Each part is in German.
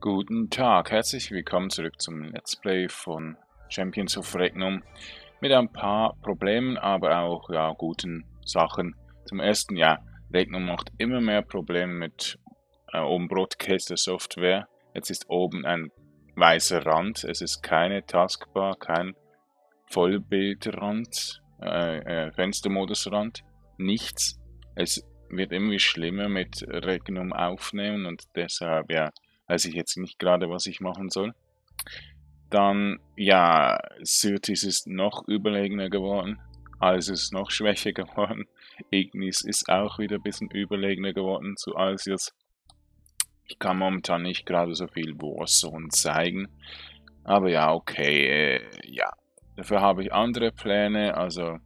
Guten Tag, herzlich willkommen zurück zum Let's Play von Champions of Regnum mit ein paar Problemen, aber auch ja, guten Sachen. Zum ersten, ja, Regnum macht immer mehr Probleme mit äh, oben Broadcaster Software. Jetzt ist oben ein weißer Rand, es ist keine Taskbar, kein Vollbildrand, äh, äh, Fenstermodusrand, nichts. Es wird irgendwie schlimmer mit Regnum aufnehmen und deshalb, ja, weiß ich jetzt nicht gerade, was ich machen soll. Dann, ja, Syrtis ist noch überlegener geworden. Alles ist noch schwächer geworden. Ignis ist auch wieder ein bisschen überlegener geworden zu Alsius. Ich kann momentan nicht gerade so viel Warzone zeigen. Aber ja, okay, äh, ja. Dafür habe ich andere Pläne, also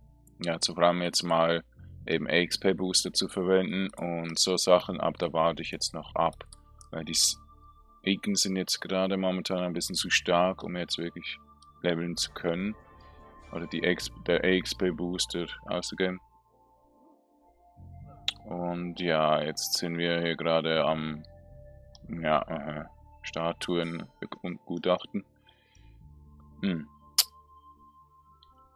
ja, zu allem jetzt mal eben XP Booster zu verwenden und so Sachen, aber da warte ich jetzt noch ab, weil die Icons sind jetzt gerade momentan ein bisschen zu stark, um jetzt wirklich leveln zu können. Oder die X der XP Booster auszugeben. Und ja, jetzt sind wir hier gerade am ja, äh, Statuen und Gutachten. Hm.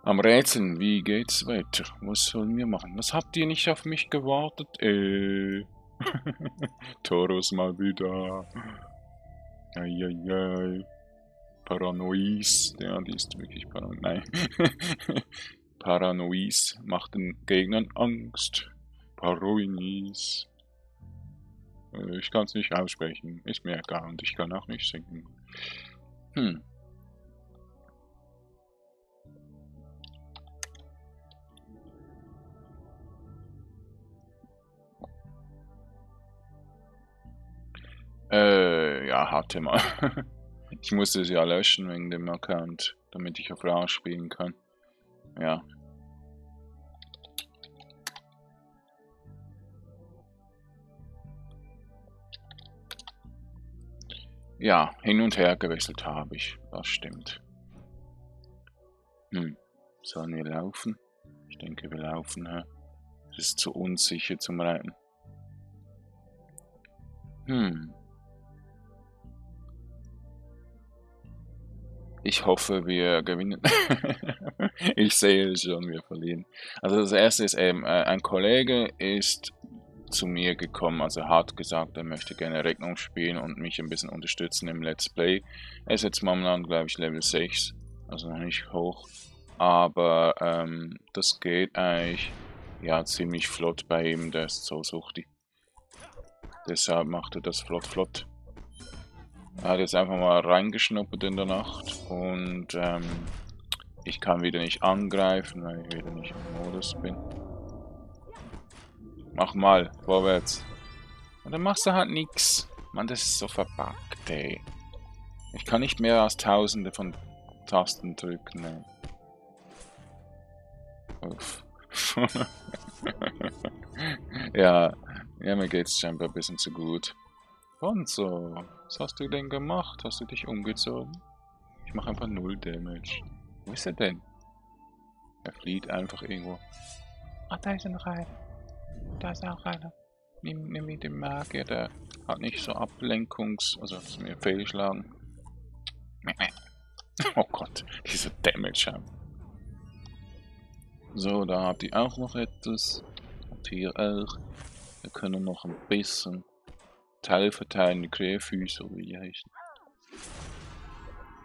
Am Rätseln, wie geht's weiter? Was sollen wir machen? Was habt ihr nicht auf mich gewartet? Äh. Toros mal wieder. Eieiei. Paranois. Ja, die ist wirklich paranoid. Nein. Paranois macht den Gegnern Angst. Paranois. Äh, ich kann es nicht aussprechen. Ist mir egal und ich kann auch nicht singen. Hm. Äh, ja, hatte mal. ich musste es ja löschen wegen dem Account, damit ich auf Raw spielen kann. Ja. Ja, hin und her gewechselt habe ich, das stimmt. Hm, sollen wir laufen? Ich denke, wir laufen, hä? Es ist zu unsicher zum Reiten. Hm. Ich hoffe, wir gewinnen. ich sehe schon, wir verlieren. Also das erste ist eben, äh, ein Kollege ist zu mir gekommen, also hat gesagt, er möchte gerne Rechnung spielen und mich ein bisschen unterstützen im Let's Play. Er ist jetzt momentan, glaube ich, Level 6, also noch nicht hoch. Aber ähm, das geht eigentlich ja ziemlich flott bei ihm, der ist so suchtig. Deshalb macht er das flott flott. Er hat jetzt einfach mal reingeschnuppert in der Nacht und ähm, ich kann wieder nicht angreifen, weil ich wieder nicht im Modus bin. Mach mal, vorwärts. Und dann machst du halt nichts. Mann, das ist so verbuggt, ey. Ich kann nicht mehr als tausende von Tasten drücken, ey. Uff. ja, ja, mir geht's scheinbar ein bisschen zu gut. So. Was hast du denn gemacht? Hast du dich umgezogen? Ich mache einfach null Damage. Wo ist er denn? Er flieht einfach irgendwo. Ah, da ist er noch einer. Da ist auch einer. Nimm, nimm den Magier, der hat nicht so Ablenkungs... Also, ist mir fehlgeschlagen. Oh Gott, dieser Damage haben. So, da habt ihr auch noch etwas. Und hier auch. Wir können noch ein bisschen teilverteilende Krähenfüße, oder wie die heißen.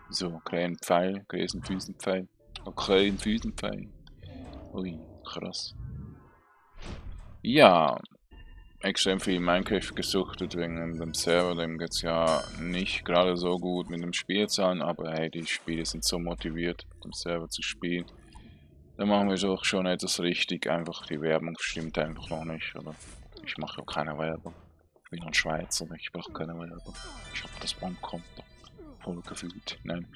So, Krähenpfeil, Krähenfüßenpfeil. Oh, Krähenfüßenpfeil. Ui, krass. Ja, extrem viel Minecraft gesuchtet wegen dem Server, dem geht es ja nicht gerade so gut mit dem Spielzahlen, aber hey, die Spiele sind so motiviert, dem Server zu spielen. Da machen wir doch schon etwas richtig, einfach die Werbung stimmt einfach noch nicht, oder ich mache auch keine Werbung bin ein Schweizer, ich brauche keine Werbung. Ich habe das Bankkonto voll gefühlt. Nein,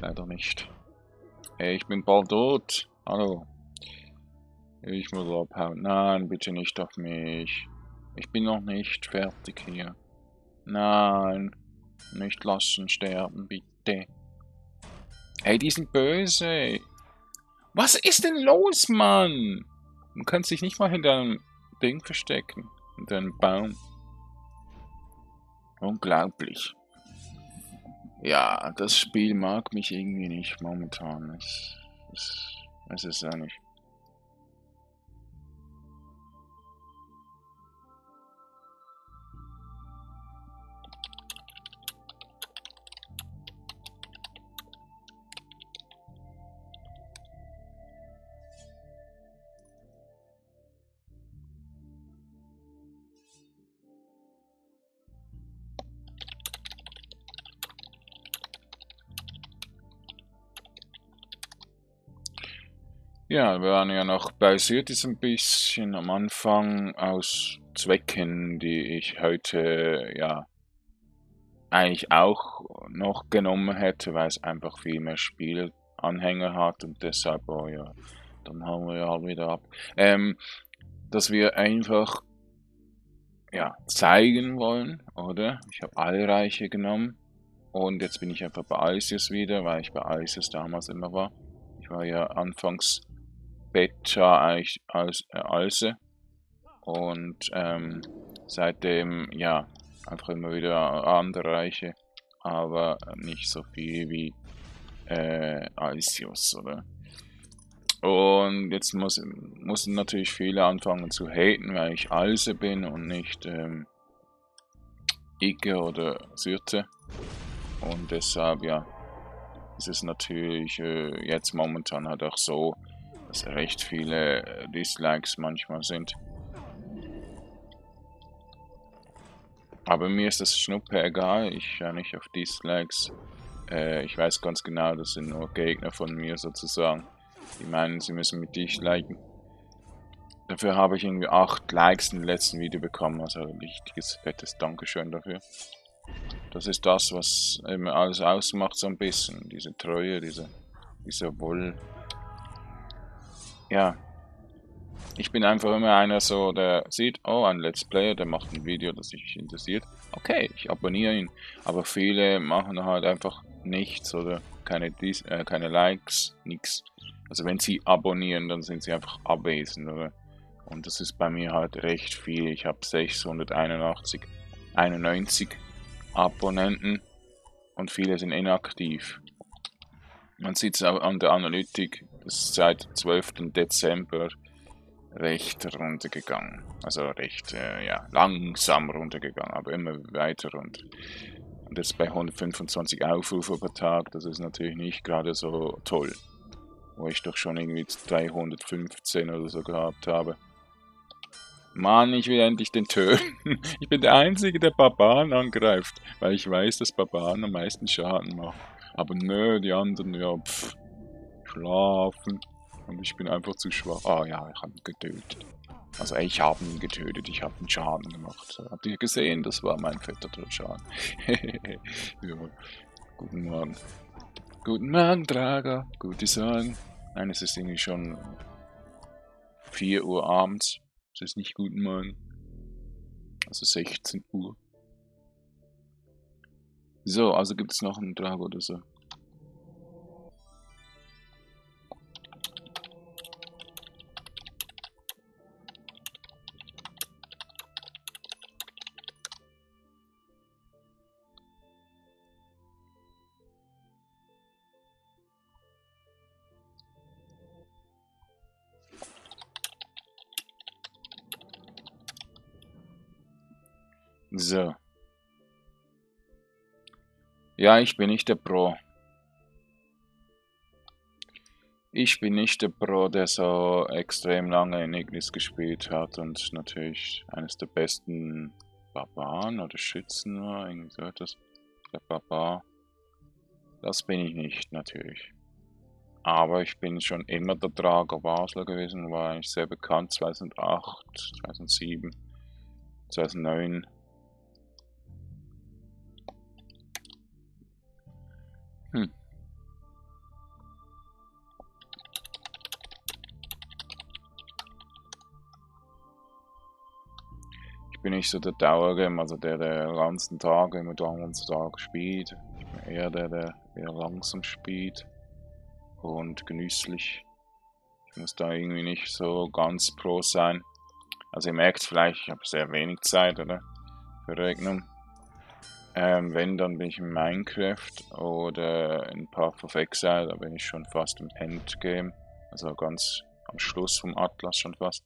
leider nicht. Hey, ich bin bald tot. Hallo. Ich muss abhauen. Nein, bitte nicht auf mich. Ich bin noch nicht fertig hier. Nein, nicht lassen sterben, bitte. Hey, die sind böse. Was ist denn los, Mann? Du kannst dich nicht mal hinter einem Ding verstecken. Hinter einem Baum. Unglaublich. Ja, das Spiel mag mich irgendwie nicht momentan. Ich weiß es ja nicht. Ja, wir waren ja noch bei Syrdis ein bisschen am Anfang aus Zwecken, die ich heute ja eigentlich auch noch genommen hätte, weil es einfach viel mehr Spielanhänger hat und deshalb, oh ja, dann haben wir ja halt wieder ab. Ähm, dass wir einfach ja, zeigen wollen, oder? Ich habe alle Reiche genommen und jetzt bin ich einfach bei ISIS wieder, weil ich bei ISIS damals immer war. Ich war ja anfangs Beta eigentlich als äh, und ähm, seitdem ja einfach immer wieder andere Reiche, aber nicht so viel wie äh, Alcius, oder? Und jetzt muss, müssen natürlich viele anfangen zu haten, weil ich Alse bin und nicht ähm, Ige oder Syrte. Und deshalb, ja, ist es natürlich äh, jetzt momentan halt auch so, recht viele äh, Dislikes manchmal sind. Aber mir ist das Schnuppe egal, ich schaue nicht auf Dislikes. Äh, ich weiß ganz genau, das sind nur Gegner von mir sozusagen. Die meinen, sie müssen mit dich liken. Dafür habe ich irgendwie 8 Likes im letzten Video bekommen, also ein richtiges fettes Dankeschön dafür. Das ist das, was eben alles ausmacht so ein bisschen, diese Treue, diese, dieser Woll, ja, ich bin einfach immer einer so, der sieht, oh, ein Let's Player, der macht ein Video, das sich interessiert. Okay, ich abonniere ihn. Aber viele machen halt einfach nichts oder keine, Dis äh, keine Likes, nichts. Also wenn sie abonnieren, dann sind sie einfach abwesend, oder? Und das ist bei mir halt recht viel. Ich habe 681, 91 Abonnenten und viele sind inaktiv. Man sieht es auch an der Analytik, ist seit 12. Dezember recht runtergegangen. Also recht äh, ja, langsam runtergegangen, aber immer weiter runter. Und jetzt bei 125 Aufrufe pro Tag, das ist natürlich nicht gerade so toll. Wo ich doch schon irgendwie 315 oder so gehabt habe. Mann, ich will endlich den töten. Ich bin der Einzige, der Barbaren angreift, weil ich weiß, dass Barbaren am meisten Schaden machen. Aber nö, die anderen, ja, pff, schlafen. Und ich bin einfach zu schwach. Ah ja, ich habe ihn getötet. Also ich habe ihn getötet, ich habe einen Schaden gemacht. Habt ihr gesehen? Das war mein fetter Schaden. ja. Guten Morgen. Guten Morgen, Drager. Gute Sorgen. Nein, es ist irgendwie schon 4 Uhr abends. Es ist nicht guten Morgen. Also 16 Uhr. So, also gibt es noch einen Drago oder. So. Ja, ich bin nicht der Pro. Ich bin nicht der Pro, der so extrem lange in Ignis gespielt hat und natürlich eines der besten Barbaren oder Schützen war, irgendwie so etwas. Der Barbar. Das bin ich nicht, natürlich. Aber ich bin schon immer der Drager Basler gewesen, war eigentlich sehr bekannt, 2008, 2007, 2009. bin nicht so der Dauergame, also der, der den ganzen Tag immer den ganzen Tag spielt. Ich bin eher der, der eher langsam spielt und genüsslich. Ich muss da irgendwie nicht so ganz pro sein. Also ihr merkt vielleicht, ich habe sehr wenig Zeit, oder? Für Regnum. Ähm, wenn, dann bin ich in Minecraft oder in Path of Exile, da bin ich schon fast im Endgame. Also ganz am Schluss vom Atlas schon fast.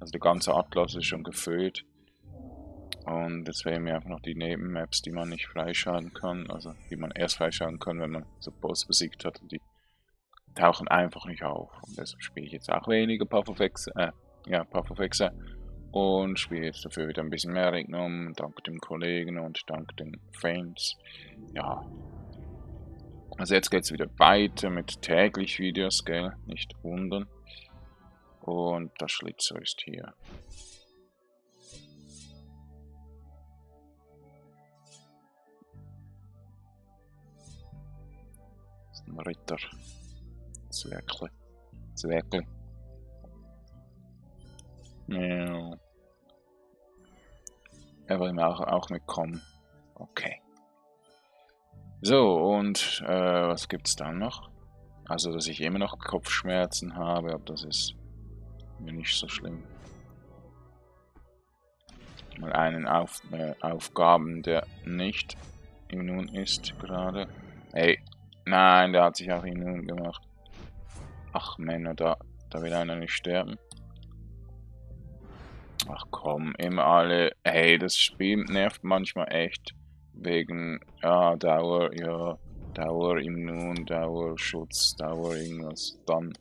Also der ganze Atlas ist schon gefüllt. Und jetzt wählen wir einfach noch die Nebenmaps, die man nicht freischalten kann. Also die man erst freischalten kann, wenn man so Boss besiegt hat. Und die tauchen einfach nicht auf. Und deshalb spiele ich jetzt auch weniger Path of Exile. Äh, ja, Path of Exile und spiele jetzt dafür wieder ein bisschen mehr Regnum, dank dem Kollegen und dank den Fans. Ja. Also jetzt geht es wieder weiter mit täglich Videos, gell? Nicht wundern. Und das Schlitzer ist hier. Ritter. Zwergli. Zwergli. Ja. Er will auch, auch mitkommen. Okay. So, und äh, was gibt's dann noch? Also, dass ich immer noch Kopfschmerzen habe, aber das ist mir nicht so schlimm. Mal einen Auf, äh, Aufgaben, der nicht immun ist gerade. Ey, nein, der hat sich auch immun gemacht. Ach Männer, da, da will einer nicht sterben. Ach komm, immer alle. Hey, das Spiel nervt manchmal echt. Wegen, ja, Dauer, ja, Dauer Immun, Dauer Schutz, Dauer irgendwas. Dann,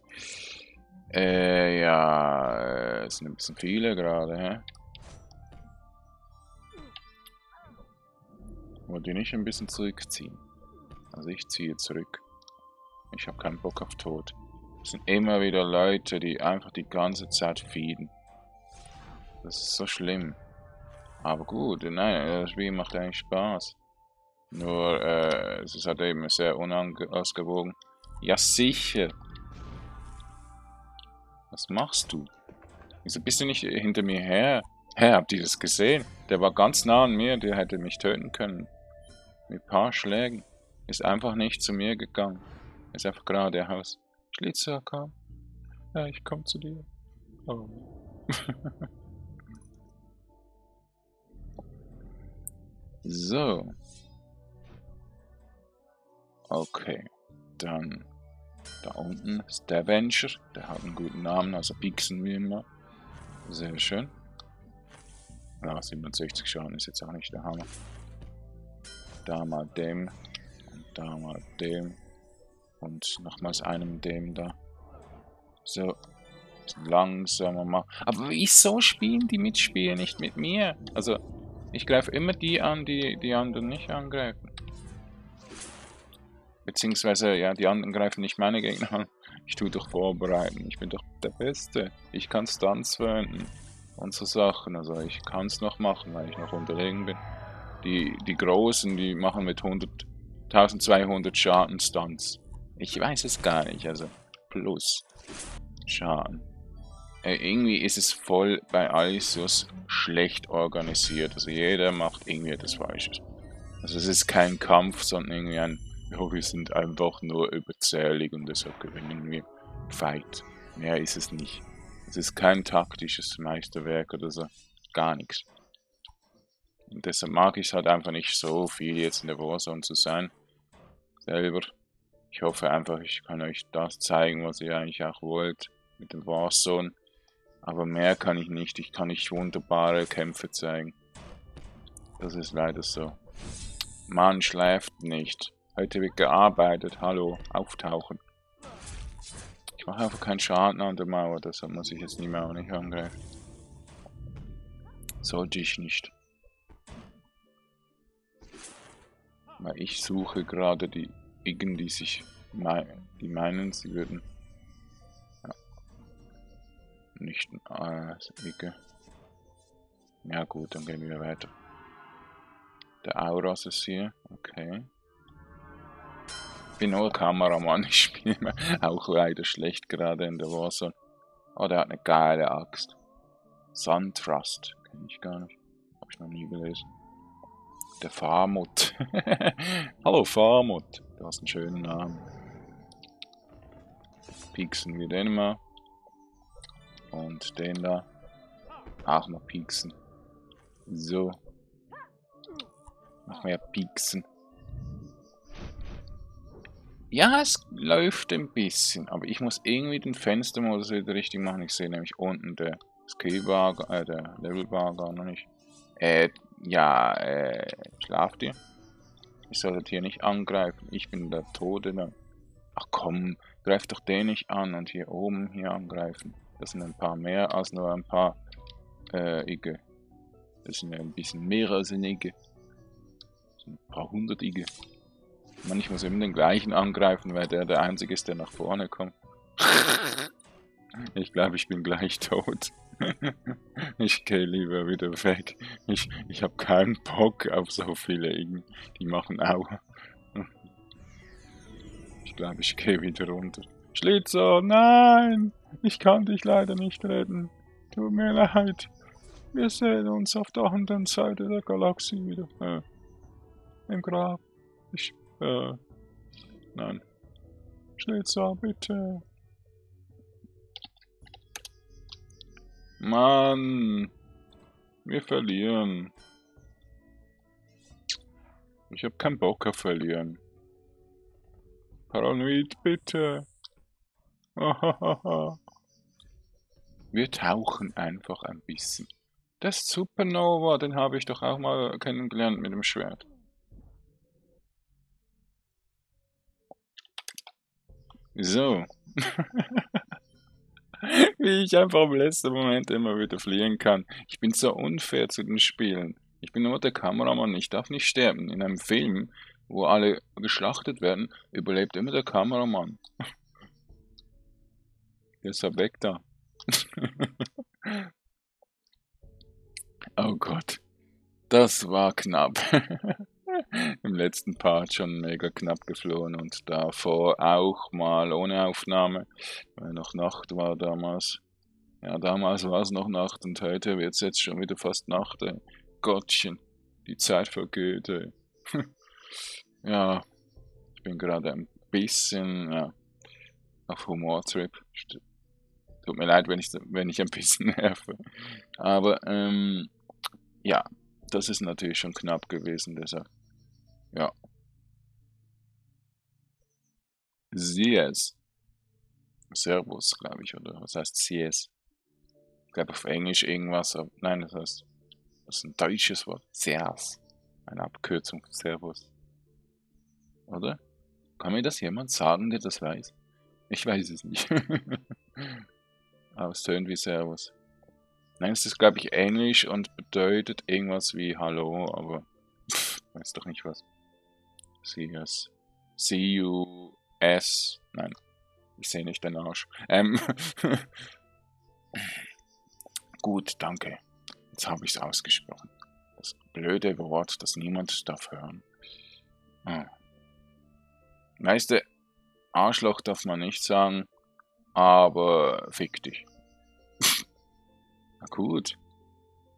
äh, ja, es sind ein bisschen viele gerade, hä? Wollt ihr nicht ein bisschen zurückziehen? Also ich ziehe zurück. Ich habe keinen Bock auf Tod. Es sind immer wieder Leute, die einfach die ganze Zeit feeden. Das ist so schlimm. Aber gut, nein, das Spiel macht eigentlich Spaß. Nur, äh, es ist halt eben sehr unausgewogen. Ja, sicher. Was machst du? Wieso bist du nicht hinter mir her? Hä, habt ihr das gesehen? Der war ganz nah an mir, der hätte mich töten können. Mit ein paar Schlägen. Ist einfach nicht zu mir gegangen. Ist einfach geradeaus. Schlitzer kam. Ja, ich komm zu dir. Oh. So. Okay. Dann da unten ist der Venture. Der hat einen guten Namen, also Pixen wie immer. Sehr schön. Ja, 67 Schaden ist jetzt auch nicht der Hammer. Da mal dem. Da mal dem. Und nochmals einem dem da. So. Langsamer machen. Aber wieso spielen die Mitspieler nicht mit mir? Also, ich greife immer die an, die die anderen nicht angreifen. Beziehungsweise, ja, die anderen greifen nicht meine Gegner an. Ich tue doch vorbereiten. Ich bin doch der Beste. Ich kann Stunts verwenden. Und so Sachen. Also ich kann es noch machen, weil ich noch unterlegen bin. Die, die Großen, die machen mit 100, 1200 Schaden Stunts. Ich weiß es gar nicht. Also plus Schaden äh, irgendwie ist es voll bei Alisus schlecht organisiert. Also jeder macht irgendwie etwas Falsches. Also es ist kein Kampf, sondern irgendwie ein, ja, wir sind einfach nur überzählig und deshalb gewinnen wir Fight. Mehr ist es nicht. Es ist kein taktisches Meisterwerk oder so. Gar nichts. Und deshalb mag ich es halt einfach nicht so viel jetzt in der Warzone zu sein. Selber. Ich hoffe einfach, ich kann euch das zeigen, was ihr eigentlich auch wollt mit dem Warzone. Aber mehr kann ich nicht. Ich kann nicht wunderbare Kämpfe zeigen. Das ist leider so. Mann schläft nicht. Heute wird gearbeitet. Hallo, auftauchen. Ich mache einfach keinen Schaden an der Mauer, deshalb muss ich jetzt die Mauer nicht angreifen. Sollte ich nicht. Weil ich suche gerade die Igen, die sich die meinen, sie würden nicht äh, Ecke. Ja gut, dann gehen wir weiter. Der Auras ist hier, okay. Ich bin nur Kameramann, ich spiele auch leider schlecht gerade in der Warzone. Oh, der hat eine geile Axt. Suntrust, kenne ich gar nicht. Habe ich noch nie gelesen. Der Farmut. Hallo Farmut, du hast einen schönen Namen. Pixen wir den mal. Und den da. Auch noch pieksen. So. Noch mehr pieksen. Ja, es läuft ein bisschen, aber ich muss irgendwie den Fenstermodus wieder richtig machen. Ich sehe nämlich unten der Skillbar, äh, der Levelbar gar noch nicht. Äh, ja, äh, schlaft ihr? Ich solltet hier nicht angreifen. Ich bin der Tode dann. Ach komm, greif doch den nicht an und hier oben hier angreifen. Das sind ein paar mehr als nur ein paar äh, Igge. Das sind ein bisschen mehr als ein Igge. Ein paar hundert Igge. Man, ich muss immer den gleichen angreifen, weil der der Einzige ist, der nach vorne kommt. Ich glaube, ich bin gleich tot. ich gehe lieber wieder weg. Ich, ich habe keinen Bock auf so viele. Die machen Aua. Ich glaube, ich gehe wieder runter. Schlitzer, nein! Ich kann dich leider nicht retten. Tut mir leid. Wir sehen uns auf der anderen Seite der Galaxie wieder. Äh, Im Grab. Ich, äh, nein. Schlitzer, bitte. Mann. Wir verlieren. Ich hab keinen Bock auf verlieren. Paranoid, bitte. Wir tauchen einfach ein bisschen. Das Supernova, den habe ich doch auch mal kennengelernt mit dem Schwert. So. Wie ich einfach im letzten Moment immer wieder fliehen kann. Ich bin so unfair zu den Spielen. Ich bin nur der Kameramann, ich darf nicht sterben. In einem Film, wo alle geschlachtet werden, überlebt immer der Kameramann. Deshalb weg da. oh Gott. Das war knapp. Im letzten Part schon mega knapp geflohen und davor auch mal ohne Aufnahme, weil noch Nacht war damals. Ja, damals war es noch Nacht und heute wird es jetzt schon wieder fast Nacht. Ey. Gottchen, die Zeit vergeht. Ey. ja, ich bin gerade ein bisschen ja, auf Humortrip. Tut mir leid, wenn ich, wenn ich ein bisschen nerve. Aber ähm, ja, das ist natürlich schon knapp gewesen, deshalb. Ja. CS. Servus, glaube ich, oder was heißt CS? Ich glaube auf Englisch irgendwas, aber nein, das heißt, das ist ein deutsches Wort. CS. Eine Abkürzung, Servus. Oder? Kann mir das jemand sagen, der das weiß? Ich weiß es nicht. aber es tönt wie Servus. Nein, es ist, glaube ich, Englisch und bedeutet irgendwas wie Hallo, aber pff, weiß doch nicht was. CS. C-U-S. Nein, ich sehe nicht den Arsch. Ähm. Gut, danke. Jetzt habe ich es ausgesprochen. Das blöde Wort, das niemand darf hören. Ah. Arschloch darf man nicht sagen, aber fick dich. Na gut.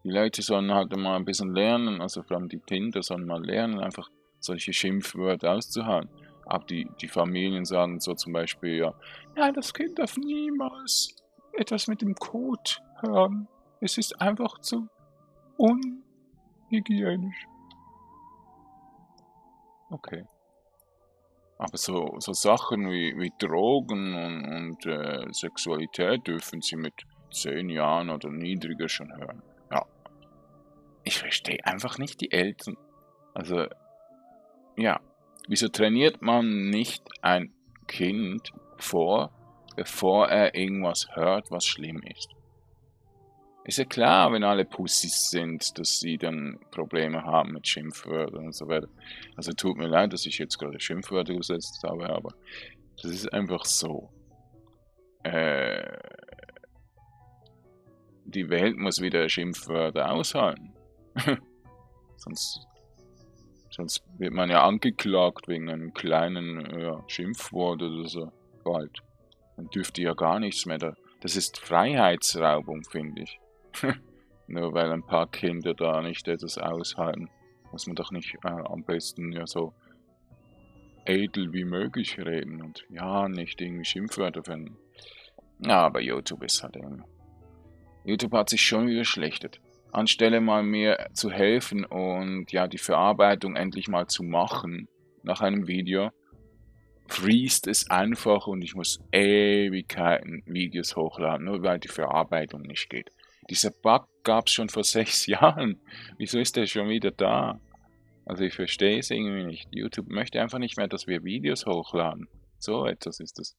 Die Leute sollen halt mal ein bisschen lernen, also vor allem die Kinder sollen mal lernen, einfach solche Schimpfwörter auszuhauen. Aber die, die Familien sagen so zum Beispiel, ja, ja, das Kind darf niemals etwas mit dem Code hören. Es ist einfach zu unhygienisch. Okay. Aber so, so Sachen wie, wie Drogen und, und äh, Sexualität dürfen sie mit zehn Jahren oder niedriger schon hören. Ja. Ich verstehe einfach nicht die Eltern. Also ja, wieso trainiert man nicht ein Kind vor, bevor er irgendwas hört, was schlimm ist? Ist ja klar, wenn alle Pussys sind, dass sie dann Probleme haben mit Schimpfwörtern und so weiter. Also tut mir leid, dass ich jetzt gerade Schimpfwörter gesetzt habe, aber das ist einfach so. Äh, die Welt muss wieder Schimpfwörter aushalten. Sonst Sonst wird man ja angeklagt wegen einem kleinen ja, Schimpfwort oder so. Bald. Dann dürfte ja gar nichts mehr da. Das ist Freiheitsraubung, finde ich. Nur weil ein paar Kinder da nicht etwas aushalten. Muss man doch nicht äh, am besten ja so edel wie möglich reden und ja, nicht irgendwie Schimpfwörter finden. Ja, aber YouTube ist halt irgendwie. YouTube hat sich schon wieder schlechtet. Anstelle mal mir zu helfen und ja, die Verarbeitung endlich mal zu machen nach einem Video, freest es einfach und ich muss Ewigkeiten Videos hochladen, nur weil die Verarbeitung nicht geht. Dieser Bug gab es schon vor sechs Jahren. Wieso ist der schon wieder da? Also ich verstehe es irgendwie nicht. YouTube möchte einfach nicht mehr, dass wir Videos hochladen. So etwas ist es.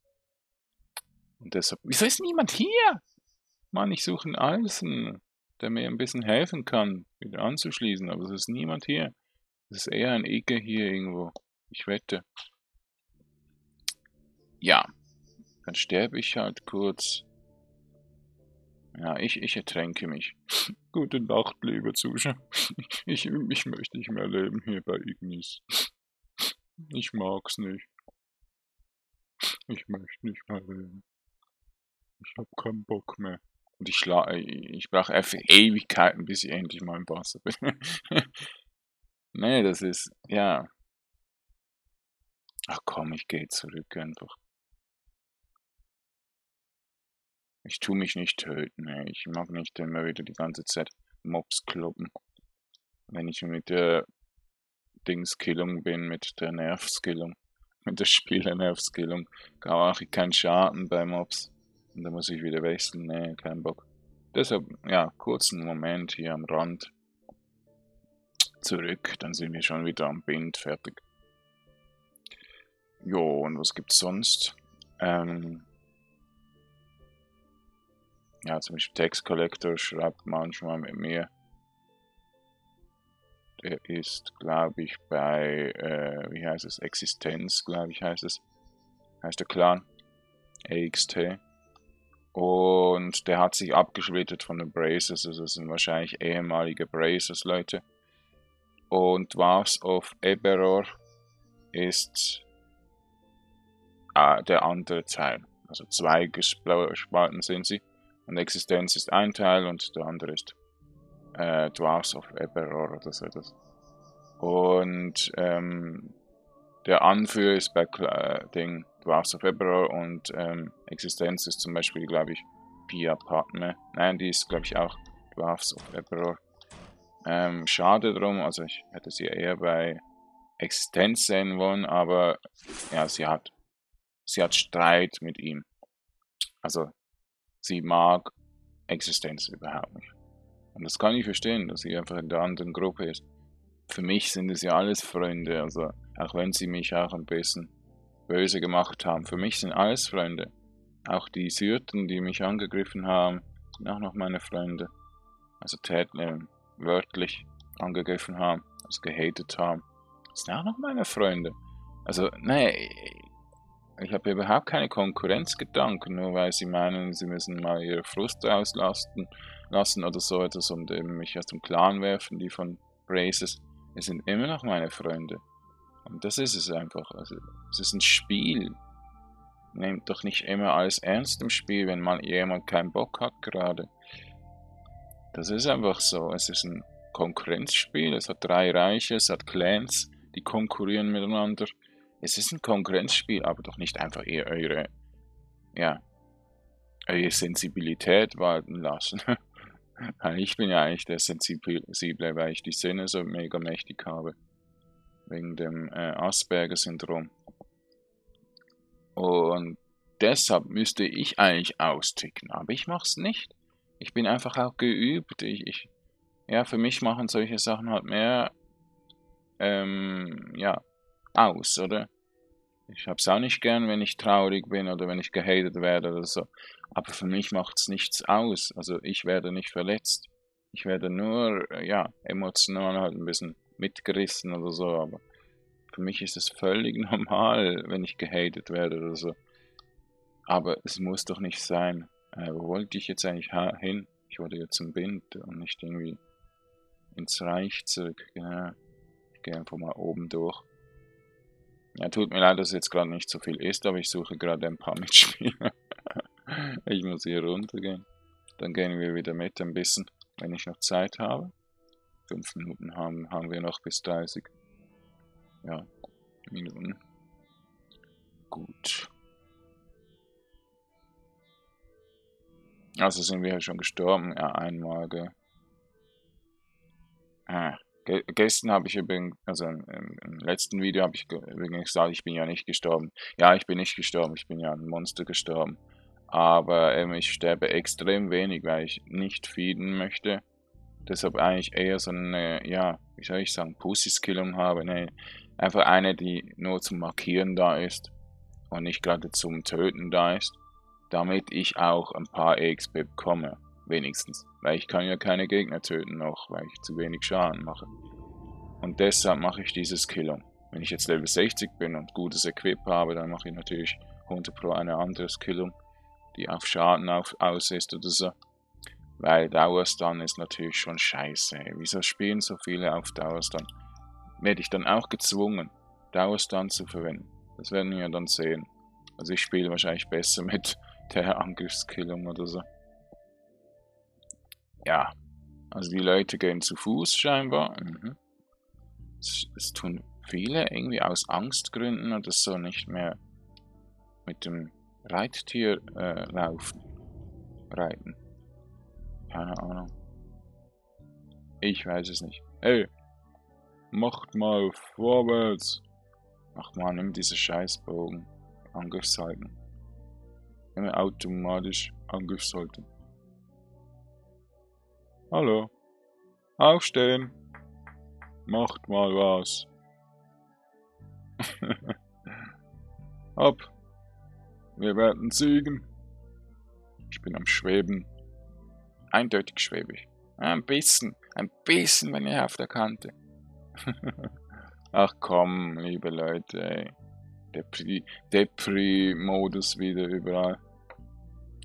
Und deshalb, wieso ist niemand hier? Mann, ich suche einen Alsen, der mir ein bisschen helfen kann, wieder anzuschließen, aber es ist niemand hier. Es ist eher ein Ecke hier irgendwo. Ich wette. Ja, dann sterbe ich halt kurz. Ja, ich, ich ertränke mich. Gute Nacht, liebe Zuschauer. Ich, ich möchte nicht mehr leben hier bei Ignis. Ich mag's nicht. Ich möchte nicht mehr leben. Ich hab keinen Bock mehr. Und ich, schla ich brauche einfach Ewigkeiten, bis ich endlich mal im Wasser bin. nee, das ist, ja. Ach komm, ich gehe zurück einfach. Ich tu mich nicht töten, ey. Ich mag nicht immer wieder die ganze Zeit Mobs kloppen. Wenn ich mit der Dingskillung bin, mit der Nervskillung, mit der Spieler-Nervskillung, mache ich keinen Schaden bei Mobs. Und dann muss ich wieder wechseln, nee, kein Bock. Deshalb, ja, kurzen Moment hier am Rand. Zurück, dann sind wir schon wieder am Bind, fertig. Jo, und was gibt's sonst? Ähm, ja, zum Beispiel Text Collector schreibt manchmal mit mir. Der ist, glaube ich, bei, äh, wie heißt es, Existenz, glaube ich, heißt es. Heißt der Clan. AXT. Und der hat sich abgeschwittet von den Brazers, also das sind wahrscheinlich ehemalige Brazers-Leute. Und Dwarfs of Eberor ist äh, der andere Teil. Also zwei gespalten sind sie. Und Existenz ist ein Teil und der andere ist äh, Dwarfs of Eberor oder so etwas. Und ähm, der Anführer ist bei äh, Ding Dwarfs of Eberor und ähm, Existenz ist zum Beispiel, glaube ich, Pia Padme. Nein, die ist, glaube ich, auch Dwarfs of Eberor. Ähm, schade drum, also ich hätte sie eher bei Existenz sehen wollen, aber ja, sie hat, sie hat Streit mit ihm. Also sie mag Existenz überhaupt nicht. Und das kann ich verstehen, dass sie einfach in der anderen Gruppe ist. Für mich sind es ja alles Freunde, also auch wenn sie mich auch ein bisschen böse gemacht haben. Für mich sind alles Freunde. Auch die Syrten, die mich angegriffen haben, sind auch noch meine Freunde. Also tätlich, wörtlich angegriffen haben, also gehatet haben, sind auch noch meine Freunde. Also, nee, ich habe überhaupt keine Konkurrenzgedanken, nur weil sie meinen, sie müssen mal ihre Frust auslasten lassen oder so etwas und eben mich aus dem Clan werfen, die von Races. Es sind immer noch meine Freunde. Und das ist es einfach. Also, es ist ein Spiel. Nehmt doch nicht immer alles ernst im Spiel, wenn mal jemand keinen Bock hat gerade. Das ist einfach so. Es ist ein Konkurrenzspiel. Es hat drei Reiche, es hat Clans, die konkurrieren miteinander. Es ist ein Konkurrenzspiel, aber doch nicht einfach eher eure, ja, eure Sensibilität walten lassen. ich bin ja eigentlich der Sensible, weil ich die Sinne so mega mächtig habe. Wegen dem äh, Asperger-Syndrom. Und deshalb müsste ich eigentlich austicken, aber ich mach's nicht. Ich bin einfach auch geübt. Ich, ich, ja, für mich machen solche Sachen halt mehr, ähm, ja, aus, oder? Ich hab's auch nicht gern, wenn ich traurig bin oder wenn ich gehatet werde oder so. Aber für mich macht's nichts aus. Also ich werde nicht verletzt. Ich werde nur, äh, ja, emotional halt ein bisschen mitgerissen oder so. Aber für mich ist es völlig normal, wenn ich gehatet werde oder so. Aber es muss doch nicht sein. Äh, wo wollte ich jetzt eigentlich hin? Ich wollte jetzt zum Bind und nicht irgendwie ins Reich zurück. Genau. Ich gehe einfach mal oben durch. Ja, tut mir leid, dass jetzt gerade nicht so viel ist, aber ich suche gerade ein paar Mitspieler. ich muss hier runtergehen. Dann gehen wir wieder mit ein bisschen, wenn ich noch Zeit habe. Fünf Minuten haben, haben wir noch bis 30. Ja, Minuten. Gut. Also sind wir ja schon gestorben. Ja, einmal, gell. Ah, gestern habe ich übrigens, also im, im letzten Video habe ich übrigens gesagt, ich bin ja nicht gestorben. Ja, ich bin nicht gestorben, ich bin ja ein Monster gestorben. Aber ähm, ich sterbe extrem wenig, weil ich nicht feeden möchte. Deshalb eigentlich eher so eine, ja, wie soll ich sagen, Pussy-Skillung habe. Nee, einfach eine, die nur zum Markieren da ist und nicht gerade zum Töten da ist. Damit ich auch ein paar EXP bekomme, wenigstens. Weil ich kann ja keine Gegner töten noch, weil ich zu wenig Schaden mache. Und deshalb mache ich diese Skillung. Wenn ich jetzt Level 60 bin und gutes Equip habe, dann mache ich natürlich 100 Pro eine andere Skillung die auf Schaden auf, aus ist oder so. Weil Dauerstun ist natürlich schon scheiße. Wieso spielen so viele auf Dauerstun? Werde ich dann auch gezwungen, Dauerstun zu verwenden. Das werden wir dann sehen. Also ich spiele wahrscheinlich besser mit der Angriffskillung oder so. Ja, also die Leute gehen zu Fuß scheinbar. Mhm. Es, es tun viele irgendwie aus Angstgründen oder so nicht mehr mit dem Reittier äh, laufen. Reiten. Keine Ahnung. Ich weiß es nicht. Hey, macht mal vorwärts. Ach man, nimm diese Scheißbogen. Angriffshalten. Immer automatisch Angriffshalten. Hallo. Aufstehen. Macht mal was. Ab. Wir werden siegen. Ich bin am Schweben. Eindeutig schwebig. Ein bisschen, ein bisschen bin ich auf der Kante. Ach komm, liebe Leute, ey. Depri-Modus wieder überall.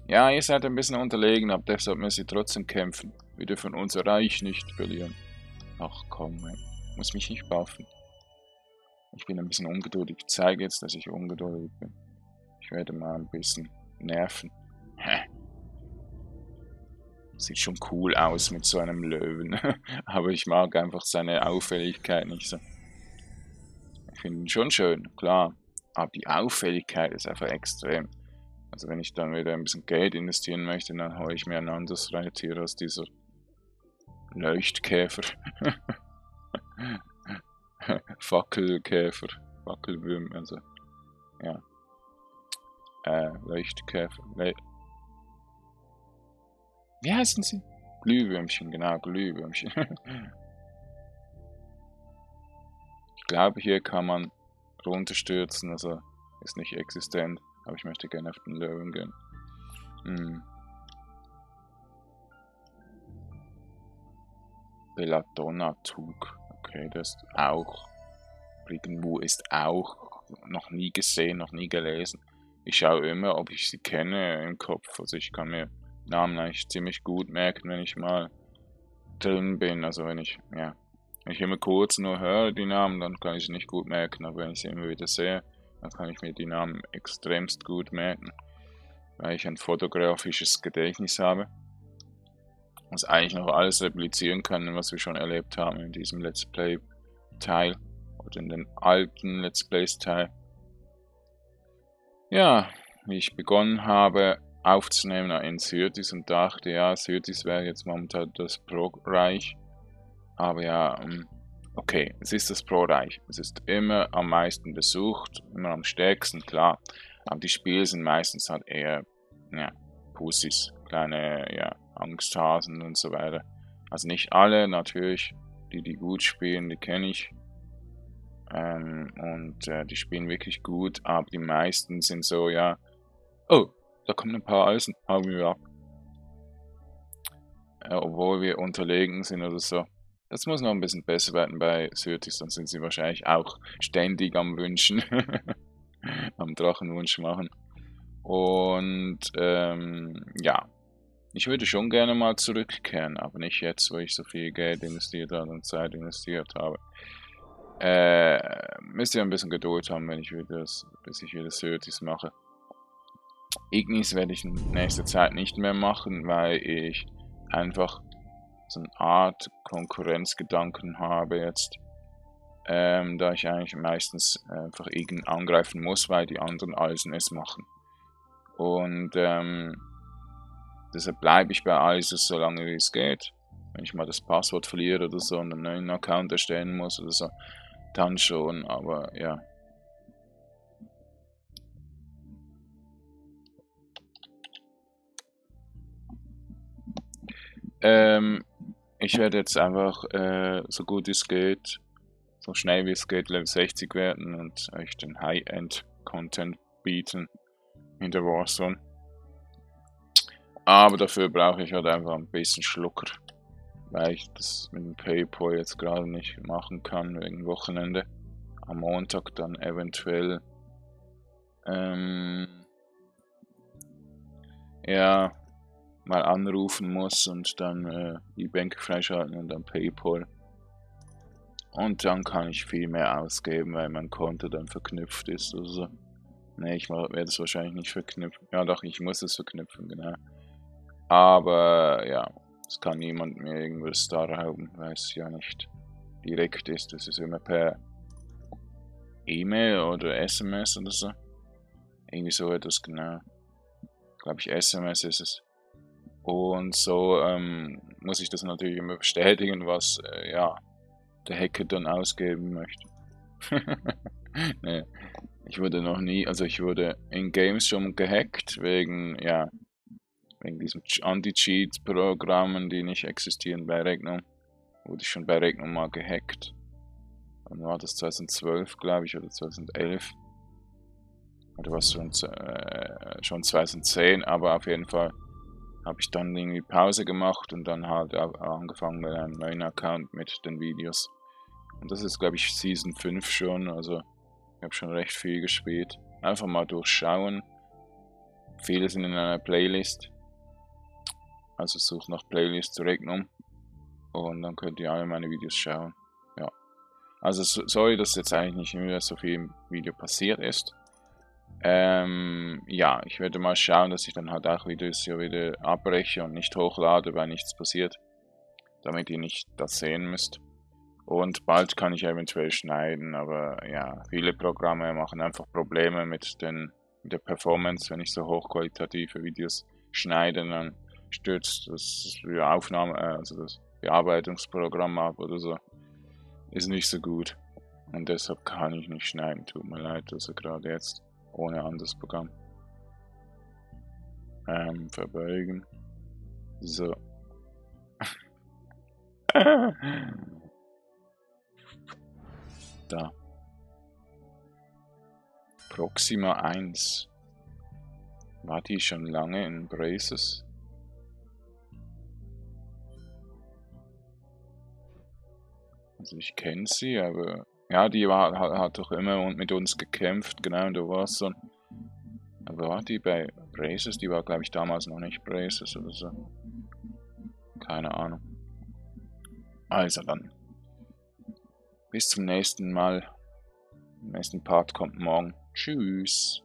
Ja, ihr seid ein bisschen unterlegen, aber deshalb müsst ihr trotzdem kämpfen. Wir dürfen unser Reich nicht verlieren. Ach komm, ey. Muss mich nicht buffen. Ich bin ein bisschen ungeduldig. Ich zeige jetzt, dass ich ungeduldig bin. Ich werde mal ein bisschen nerven. Hä? Sieht schon cool aus mit so einem Löwen. Aber ich mag einfach seine Auffälligkeit nicht so. Ich finde ihn schon schön, klar. Aber die Auffälligkeit ist einfach extrem. Also wenn ich dann wieder ein bisschen Geld investieren möchte, dann hole ich mir ein anderes Reittier als dieser Leuchtkäfer. Fackelkäfer. Fackelwürm, also. Ja äh, Leuchtkäfer. Le Wie heißen sie? Glühwürmchen, genau, Glühwürmchen. ich glaube, hier kann man runterstürzen, also ist nicht existent, aber ich möchte gerne auf den Löwen gehen. Hm. Belladonna-Tug. Okay, das ist auch. Irgendwo ist auch noch nie gesehen, noch nie gelesen. Ich schaue immer, ob ich sie kenne im Kopf. Also ich kann mir Namen eigentlich ziemlich gut merken, wenn ich mal drin bin. Also wenn ich, ja, wenn ich immer kurz nur höre die Namen, dann kann ich sie nicht gut merken. Aber wenn ich sie immer wieder sehe, dann kann ich mir die Namen extremst gut merken. Weil ich ein fotografisches Gedächtnis habe. Was eigentlich noch alles replizieren kann, was wir schon erlebt haben in diesem Let's Play Teil. Oder in den alten Let's Plays Teil. Ja, wie ich begonnen habe aufzunehmen in Syrtis und dachte, ja, Syrtis wäre jetzt momentan das Pro-Reich. Aber ja, ähm, okay, es ist das Pro-Reich. Es ist immer am meisten besucht, immer am stärksten, klar. Aber die Spiele sind meistens halt eher, ja, Pussys, kleine, ja, Angsthasen und so weiter. Also nicht alle, natürlich, die, die gut spielen, die kenne ich. Ähm, und äh, die spielen wirklich gut, aber die meisten sind so, ja, oh, da kommen ein paar Eisen, haben wir ab. Äh, obwohl wir unterlegen sind oder so. Das muss noch ein bisschen besser werden bei Syrtis, dann sind sie wahrscheinlich auch ständig am Wünschen, am Drachenwunsch machen. Und ähm, ja, ich würde schon gerne mal zurückkehren, aber nicht jetzt, wo ich so viel Geld investiert habe und Zeit investiert habe. Äh, müsst ihr ein bisschen Geduld haben, wenn ich wieder das, bis ich wieder Certis mache. Ignis werde ich in nächster Zeit nicht mehr machen, weil ich einfach so eine Art Konkurrenzgedanken habe jetzt. Ähm, da ich eigentlich meistens einfach irgend angreifen muss, weil die anderen Eisen es machen. Und ähm, deshalb bleibe ich bei Eisen so lange wie es geht. wenn ich mal das Passwort verliere oder so und einen neuen Account erstellen muss oder so, dann schon, aber ja. Ähm, ich werde jetzt einfach äh, so gut es geht, so schnell wie es geht, Level 60 werden und euch den High-End-Content bieten in der Warzone. Aber dafür brauche ich halt einfach ein bisschen Schlucker, weil ich das mit dem Paypal jetzt gerade nicht machen kann wegen Wochenende. Am Montag dann eventuell ähm, ja mal anrufen muss und dann äh, die Bank freischalten und dann Paypal. Und dann kann ich viel mehr ausgeben, weil mein Konto dann verknüpft ist. Also, ne, ich werde es wahrscheinlich nicht verknüpfen. Ja, doch, ich muss es verknüpfen, genau. Aber ja, es kann niemand mir irgendwas da rauben, weil es ja nicht direkt ist. Das ist immer per E-Mail oder SMS oder so. Irgendwie so etwas genau. Glaube ich, SMS ist es. Und so ähm, muss ich das natürlich immer bestätigen, was äh, ja, der Hacker dann ausgeben möchte. nee, ich wurde noch nie, also ich wurde in Games schon gehackt wegen, ja, wegen diesen Anti-Cheat-Programmen, die nicht existieren bei Regnum. Wurde ich schon bei Regnum mal gehackt. Dann war das 2012, glaube ich, oder 2011. Oder was schon, äh, schon 2010, aber auf jeden Fall habe ich dann irgendwie Pause gemacht und dann halt angefangen mit einem neuen Account mit den Videos. Und das ist, glaube ich, Season 5 schon, also ich habe schon recht viel gespielt. Einfach mal durchschauen. Viele sind in einer Playlist. Also sucht nach Playlist Regnum. Und dann könnt ihr alle meine Videos schauen. Ja. Also sorry, dass jetzt eigentlich nicht mehr so viel im Video passiert ist. Ähm, ja, ich werde mal schauen, dass ich dann halt auch Videos hier wieder abbreche und nicht hochlade, weil nichts passiert. Damit ihr nicht das sehen müsst. Und bald kann ich eventuell schneiden, aber ja, viele Programme machen einfach Probleme mit, den, mit der Performance. Wenn ich so hochqualitative Videos schneide, dann stürzt das Aufnahme, äh, also das Bearbeitungsprogramm ab oder so. Ist nicht so gut. Und deshalb kann ich nicht schneiden. Tut mir leid, also gerade jetzt ohne anderes Programm. Ähm, verbeugen. So. da. Proxima 1. War die schon lange in Braces? Also ich kenne sie, aber ja, die war, hat, hat doch immer mit uns gekämpft, genau, und da war so. Aber war die bei Braces? Die war, glaube ich, damals noch nicht Braces oder so. Keine Ahnung. Also dann. Bis zum nächsten Mal. Der nächsten Part kommt morgen. Tschüss.